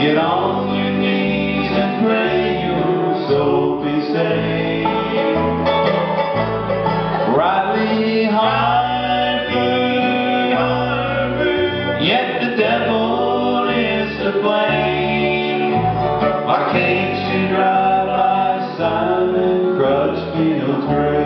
Get on your knees and pray your soul be saved. Rightly harbored, yet the devil is to blame. Why can't you drive by Simon Crutchfield's grave?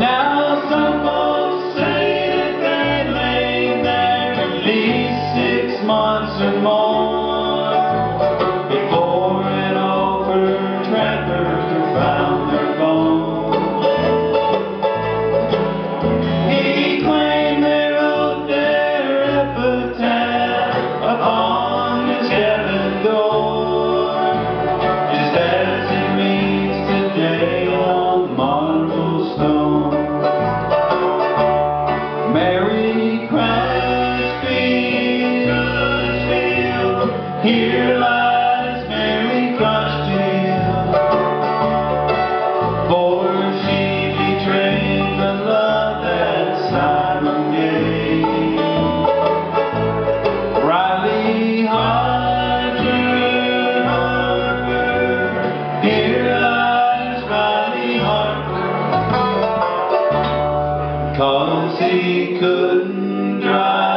Now some folks say that they lay there at least six months or more. Cause he couldn't drive.